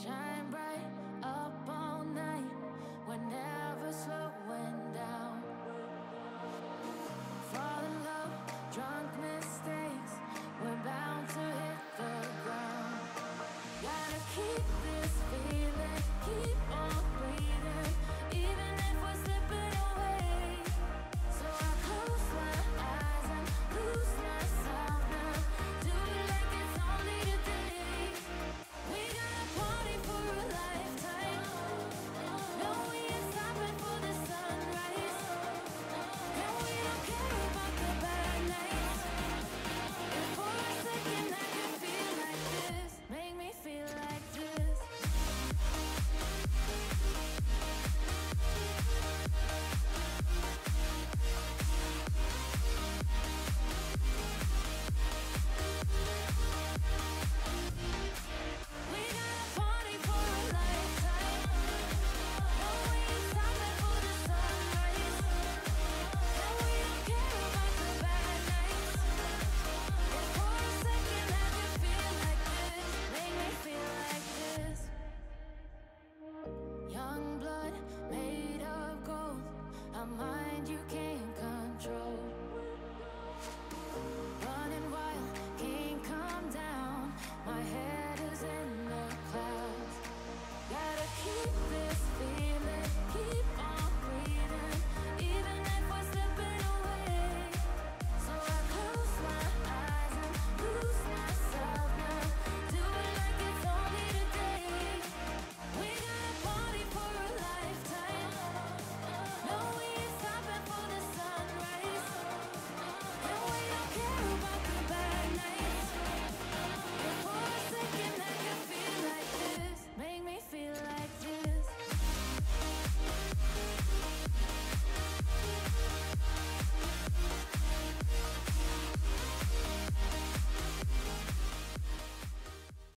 Shine bright up all night. We're never slowing down. Fall in love, drunk mistakes. We're bound to hit the ground. Gotta keep this feeling, keep on breathing, even